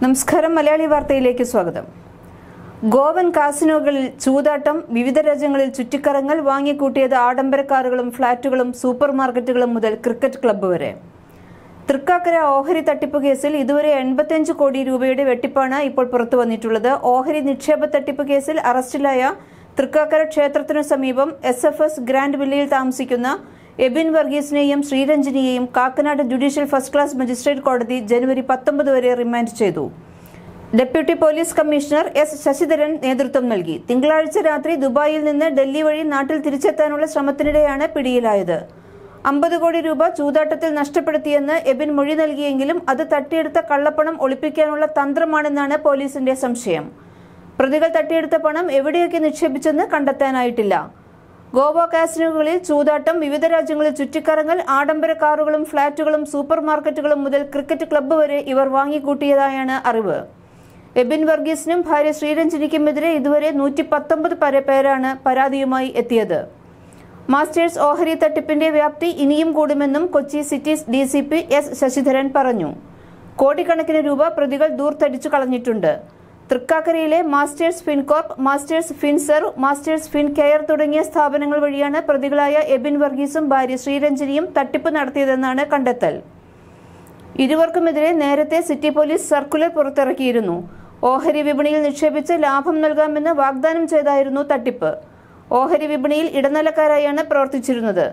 നമസ്കാരം മലയാളി വാർത്തയിലേക്ക് സ്വാഗതം. ഗോവൻ കാസിനോകളിൽ ചൂതാട്ടം വിവിധ രാജ്യങ്ങളിൽ ചുറ്റിക്കറങ്ങൾ വാങ്ങിക്കൂട്ടിയത് ആഡംബര കാറുകളും ഫ്ളാറ്റുകളും സൂപ്പർ മാർക്കറ്റുകളും മുതൽ ക്രിക്കറ്റ് ക്ലബ്ബ് വരെ. തൃക്കാക്കര ഓഹരി തട്ടിപ്പ് കേസിൽ ഇതുവരെ എൺപത്തിയഞ്ച് കോടി രൂപയുടെ വെട്ടിപ്പാണ് ഇപ്പോൾ പുറത്തു വന്നിട്ടുള്ളത്. ഓഹരി നിക്ഷേപ തട്ടിപ്പ് കേസിൽ അറസ്റ്റിലായ തൃക്കാക്കര ക്ഷേത്രത്തിനു സമീപം എസ് എഫ് എസ് ഗ്രാൻഡ് വില്ലയിൽ താമസിക്കുന്ന എബിൻ വർഗീസിനെയും ശ്രീരഞ്ജിനിയെയും Kakkanad judicial first class magistrate കോടതി ജനുവരി പത്തൊമ്പത് വരെ റിമാൻഡ് ചെയ്തു. Deputy police commissioner S Sasidharan നേതൃത്വം നൽകി. തിങ്കളാഴ്ച രാത്രി ദുബായിൽ നിന്ന് ഡൽഹി വഴി നാട്ടിൽ തിരിച്ചെത്താനുള്ള ശ്രമത്തിനിടെയാണ് പിടിയിലായത്. അമ്പത് കോടി രൂപ ചൂതാട്ടത്തിൽ നഷ്ടപ്പെടുത്തിയെന്ന് എബിൻ മൊഴി നൽകിയെങ്കിലും അത് തട്ടിയെടുത്ത കള്ളപ്പണം ഒളിപ്പിക്കാനുള്ള തന്ത്രമാണെന്നാണ് പോലീസിന്റെ സംശയം. പ്രതികൾ തട്ടിയെടുത്ത പണം എവിടെയൊക്കെ നിക്ഷേപിച്ചെന്ന് കണ്ടെത്താനായിട്ടില്ല. ഗോവ കാസിനോകളിൽ ചൂതാട്ടം വിവിധ രാജ്യങ്ങളിൽ ചുറ്റിക്കറങ്ങൽ ആഡംബര കാറുകളും ഫ്ളാറ്റുകളും സൂപ്പർ മാർക്കറ്റുകളും മുതൽ ക്രിക്കറ്റ് ക്ലബ്ബ് വരെ ഇവർ വാങ്ങിക്കൂട്ടിയതായാണ് അറിവ്. എബിൻ വർഗീസിനും ഭാര്യ ശ്രീരഞ്ജനിക്കുമെതിരെ ഇതുവരെ നൂറ്റി പത്തൊമ്പത് പേരാണ് പരാതിയുമായി എത്തിയത്. മാസ്റ്റേഴ്സ് ഓഹരി തട്ടിപ്പിന്റെ വ്യാപ്തി ഇനിയും കൂടുമെന്നും Kochi city D C P S Sasidharan പറഞ്ഞു. കോടിക്കണക്കിന് രൂപ പ്രതികൾ ദൂർത്തടിച്ചു കളഞ്ഞിട്ടുണ്ട്. തൃക്കാക്കരയിലെ Masters Fincorp Masters Finserv Masters Fin Care തുടങ്ങിയ സ്ഥാപനങ്ങൾ വഴിയാണ് പ്രതികളായ എബിൻ വർഗീസും ഭാര്യ ശ്രീരഞ്ജനിയും തട്ടിപ്പ് നടത്തിയതെന്നാണ് കണ്ടെത്തൽ. ഇരുവർക്കുമെതിരെ നേരത്തെ സിറ്റി പോലീസ് സർക്കുലർ പുറത്തിറക്കിയിരുന്നു. ഓഹരി വിപണിയിൽ നിക്ഷേപിച്ച് ലാഭം നൽകാമെന്ന് വാഗ്ദാനം ചെയ്തായിരുന്നു തട്ടിപ്പ്. ഓഹരി വിപണിയിൽ ഇടനിലക്കാരായാണ് പ്രവർത്തിച്ചിരുന്നത്.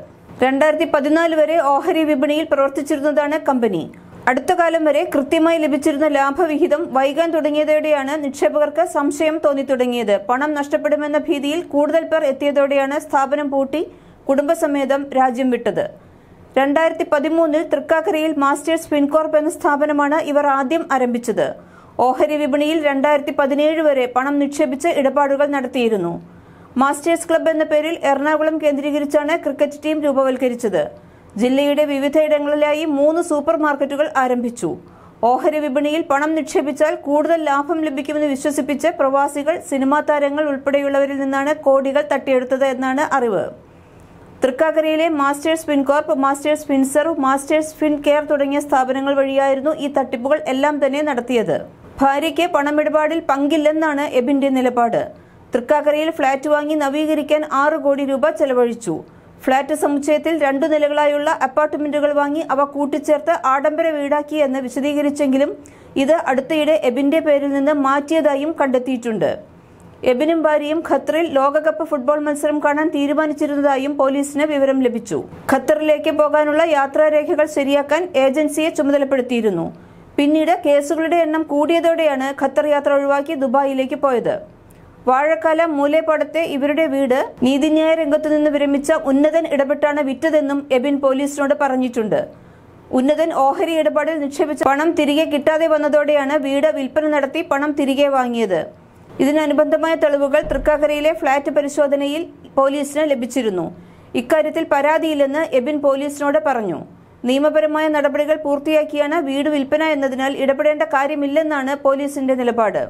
രണ്ടായിരത്തി പതിനാല് വരെ ഓഹരി വിപണിയിൽ പ്രവർത്തിച്ചിരുന്നതാണ് കമ്പനി. അടുത്ത കാലം വരെ കൃത്യമായി ലഭിച്ചിരുന്ന ലാഭവിഹിതം വൈകാൻ തുടങ്ങിയതോടെയാണ് നിക്ഷേപകർക്ക് സംശയം തോന്നി തുടങ്ങിയത്. പണം നഷ്ടപ്പെടുമെന്ന ഭീതിയിൽ കൂടുതൽ പേർ എത്തിയതോടെയാണ് സ്ഥാപനം പൂട്ടി കുടുംബസമേതം രാജ്യം വിട്ടത്. രണ്ടായിരത്തി പതിമൂന്നിൽ തൃക്കാക്കരയിൽ മാസ്റ്റേഴ്സ് ഫിൻകോർപ്പ് എന്ന സ്ഥാപനമാണ് ഇവർ ആദ്യം ആരംഭിച്ചത്. ഓഹരി വിപണിയിൽ രണ്ടായിരത്തി പതിനേഴ് വരെ പണം നിക്ഷേപിച്ച് ഇടപാടുകൾ നടത്തിയിരുന്നു. മാസ്റ്റേഴ്സ് ക്ലബ്ബ് എന്ന പേരിൽ എറണാകുളം കേന്ദ്രീകരിച്ചാണ് ക്രിക്കറ്റ് ടീം രൂപവൽക്കരിച്ചത്. ജില്ലയുടെ വിവിധയിടങ്ങളിലായി മൂന്ന് സൂപ്പർ മാർക്കറ്റുകൾ ആരംഭിച്ചു. ഓഹരി വിപണിയിൽ പണം നിക്ഷേപിച്ചാൽ കൂടുതൽ ലാഭം ലഭിക്കുമെന്ന് വിശ്വസിപ്പിച്ച് പ്രവാസികൾ സിനിമാ താരങ്ങൾ ഉൾപ്പെടെയുള്ളവരിൽ നിന്നാണ് കോടികൾ തട്ടിയെടുത്തത് എന്നാണ് അറിവ്. തൃക്കാക്കരയിലെ Masters Fincorp Masters Finserv Masters Fin Care തുടങ്ങിയ സ്ഥാപനങ്ങൾ വഴിയായിരുന്നു ഈ തട്ടിപ്പുകൾ എല്ലാം തന്നെ നടത്തിയത്. ഭാര്യയ്ക്ക് പണമിടപാടിൽ പങ്കില്ലെന്നാണ് എബിന്റെ നിലപാട്. തൃക്കാക്കരയിൽ ഫ്ളാറ്റ് വാങ്ങി നവീകരിക്കാൻ ആറ് കോടി രൂപ ചെലവഴിച്ചു. ഫ്ളാറ്റ് സമുച്ചയത്തിൽ രണ്ടു നിലകളായുള്ള അപ്പാർട്ട്മെന്റുകൾ വാങ്ങി അവ കൂട്ടിച്ചേർത്ത് ആഡംബര വീടാക്കി എന്ന് വിശദീകരിച്ചെങ്കിലും ഇത് അടുത്തയിടെ എബിന്റെ പേരിൽ നിന്ന് മാറ്റിയതായും കണ്ടെത്തിയിട്ടുണ്ട്. എബിനും ഭാര്യയും ഖത്തറിൽ ലോകകപ്പ് ഫുട്ബോൾ മത്സരം കാണാൻ തീരുമാനിച്ചിരുന്നതായും പോലീസിന് വിവരം ലഭിച്ചു. ഖത്തറിലേക്ക് പോകാനുള്ള യാത്രാരേഖകൾ ശരിയാക്കാൻ ഏജൻസിയെ ചുമതലപ്പെടുത്തിയിരുന്നു. പിന്നീട് കേസുകളുടെ എണ്ണം കൂടിയതോടെയാണ് ഖത്തർ യാത്ര ഒഴിവാക്കി ദുബായിലേക്ക് പോയത്. വാഴക്കാല മൂലേപ്പാടത്തെ ഇവരുടെ വീട് നീതിന്യായ രംഗത്തു നിന്ന് വിരമിച്ച ഉന്നതൻ ഇടപെട്ടാണ് വിറ്റതെന്നും എബിൻ പോലീസിനോട് പറഞ്ഞിട്ടുണ്ട്. ഉന്നതൻ ഓഹരി ഇടപാടിൽ നിക്ഷേപിച്ച പണം തിരികെ കിട്ടാതെ വന്നതോടെയാണ് വീട് വിൽപ്പന നടത്തി പണം തിരികെ വാങ്ങിയത്. ഇതിനനുബന്ധമായ തെളിവുകൾ തൃക്കാക്കരയിലെ ഫ്ളാറ്റ് പരിശോധനയിൽ പോലീസിന് ലഭിച്ചിരുന്നു. ഇക്കാര്യത്തിൽ പരാതിയില്ലെന്ന് എബിൻ പോലീസിനോട് പറഞ്ഞു. നിയമപരമായ നടപടികൾ പൂർത്തിയാക്കിയാണ് വീട് വിൽപ്പന എന്നതിനാൽ ഇടപെടേണ്ട കാര്യമില്ലെന്നാണ് പോലീസിന്റെ നിലപാട്.